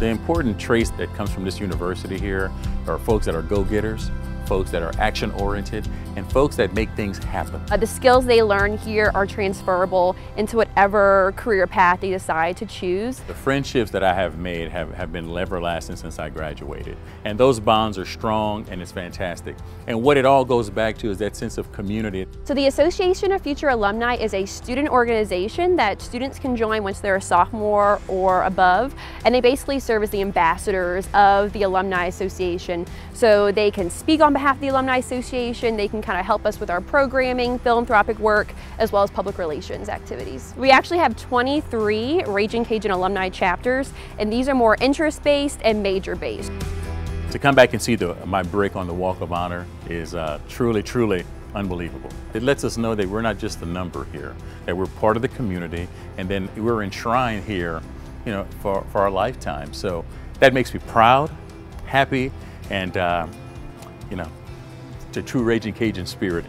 The important trace that comes from this university here are folks that are go-getters, folks that are action oriented, and folks that make things happen. Uh, the skills they learn here are transferable into whatever career path they decide to choose. The friendships that I have made have, have been everlasting since I graduated. And those bonds are strong and it's fantastic. And what it all goes back to is that sense of community. So the Association of Future Alumni is a student organization that students can join once they're a sophomore or above. And they basically serve as the ambassadors of the Alumni Association. So they can speak on behalf of the Alumni Association, they can kind of help us with our programming, philanthropic work, as well as public relations activities. We actually have 23 Ragin' Cajun alumni chapters, and these are more interest-based and major-based. To come back and see the, my brick on the Walk of Honor is uh, truly, truly unbelievable. It lets us know that we're not just a number here, that we're part of the community, and then we're enshrined here, you know, for, for our lifetime. So that makes me proud, happy, and uh, you know, it's a true Ragin' Cajun spirit.